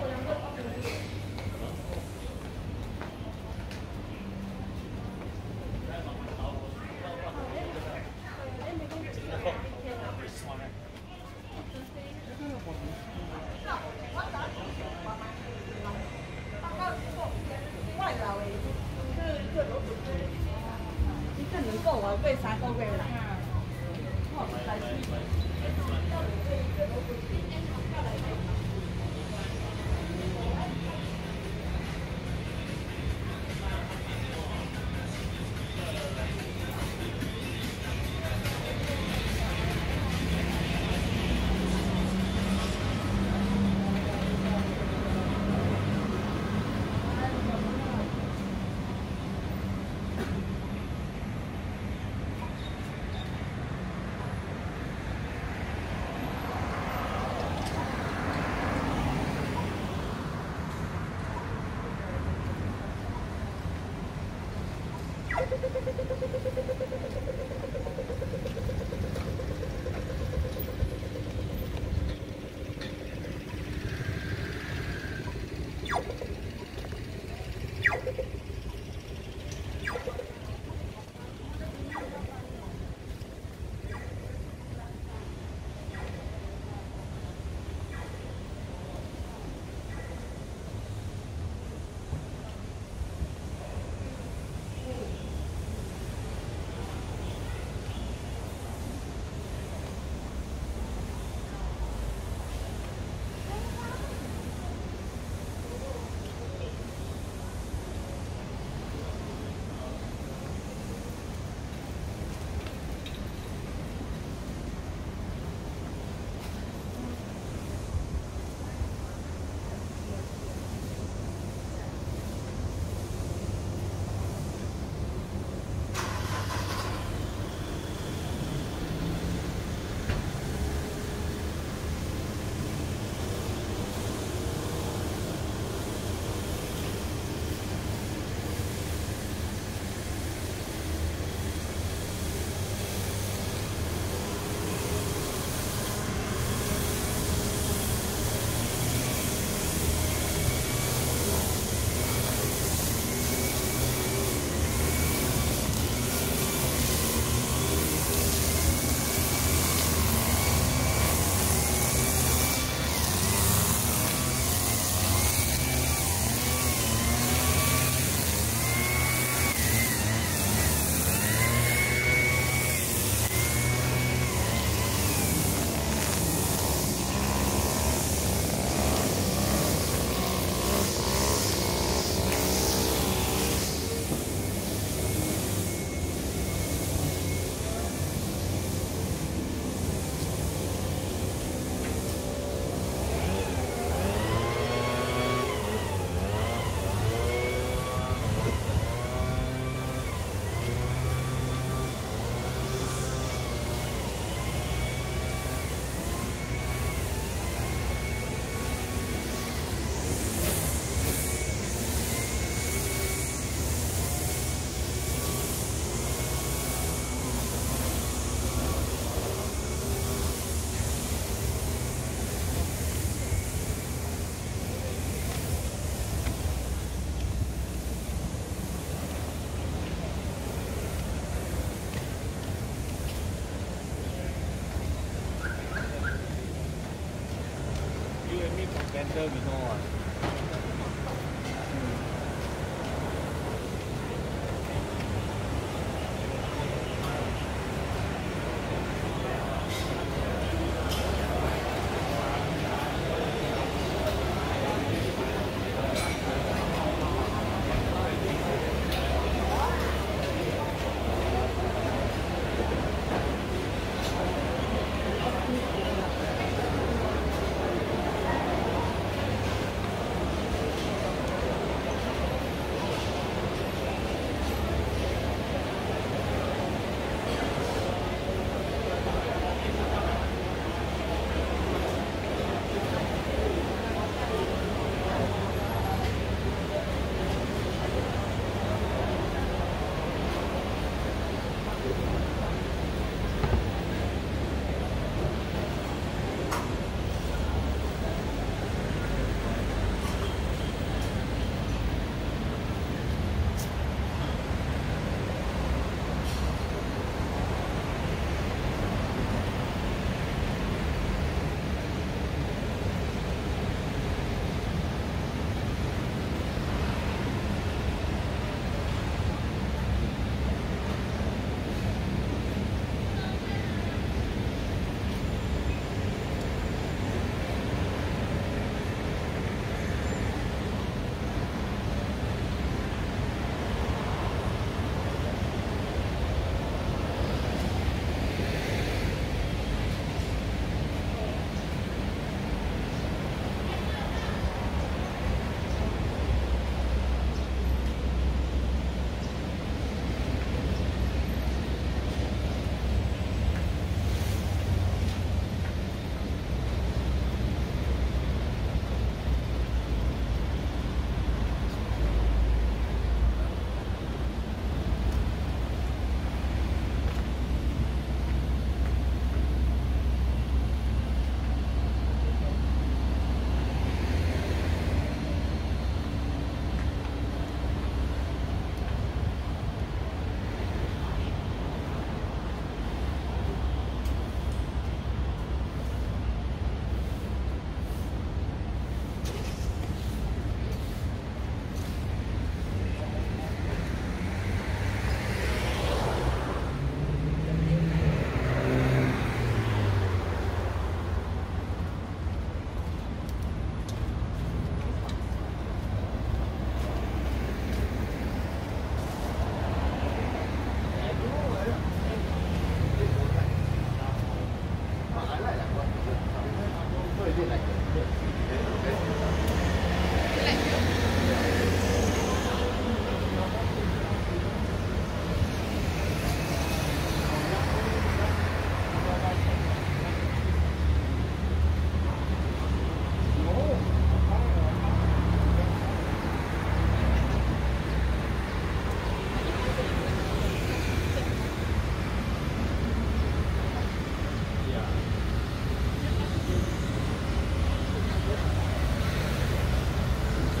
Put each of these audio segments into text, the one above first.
我能够。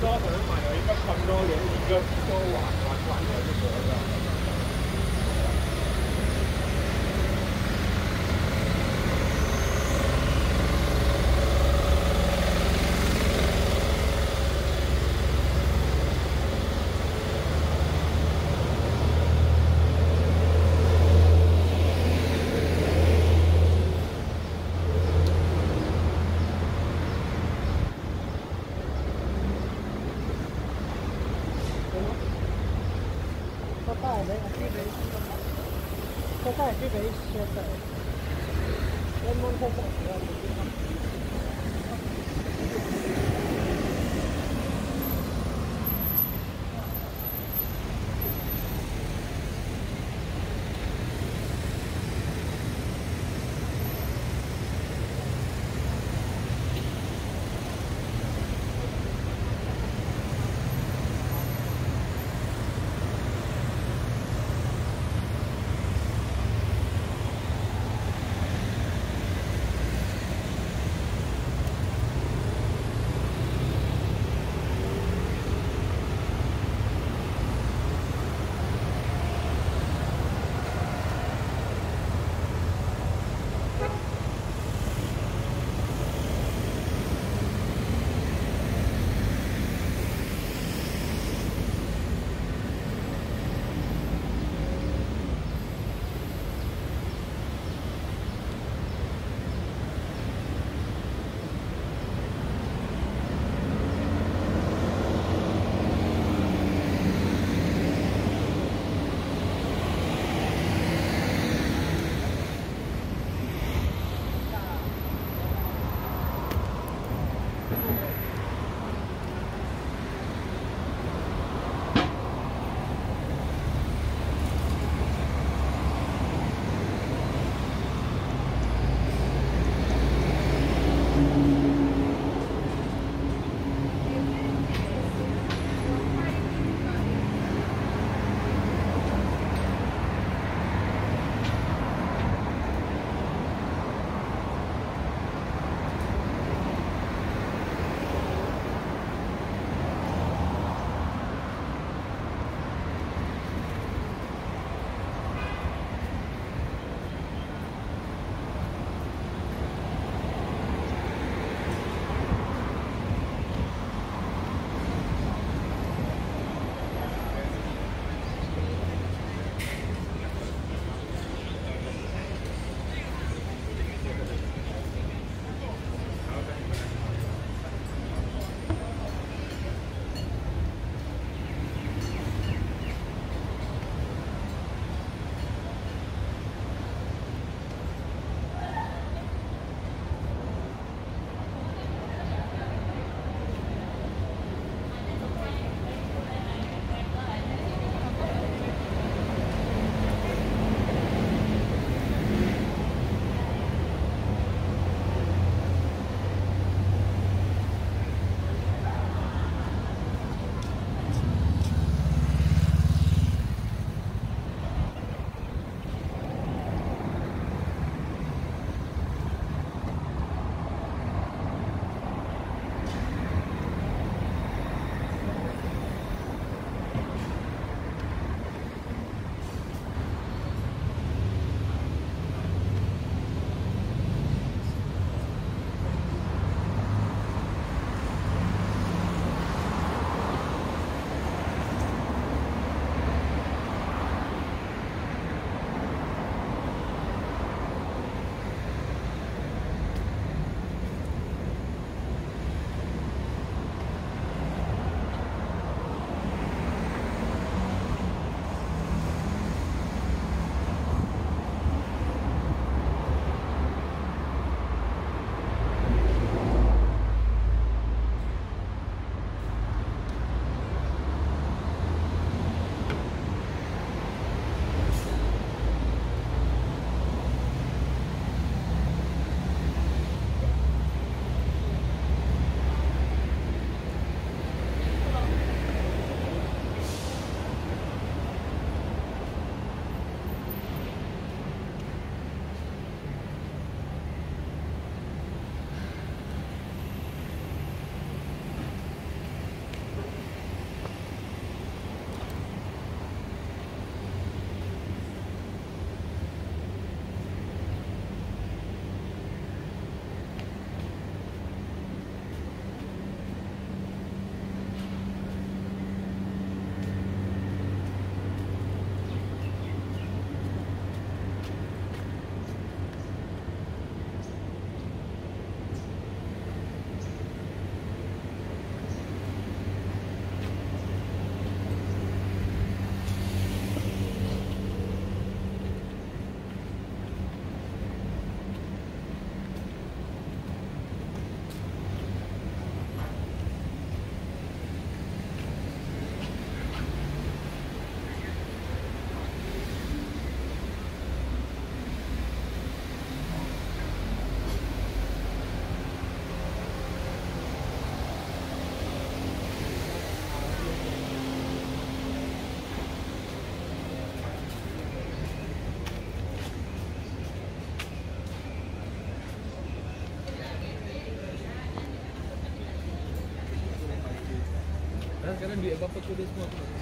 多可能买了一个坑多连一个坑多玩玩玩的就得了。Bapa tulis semua tu.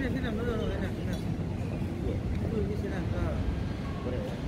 mira qué es nada qué tan lodo qué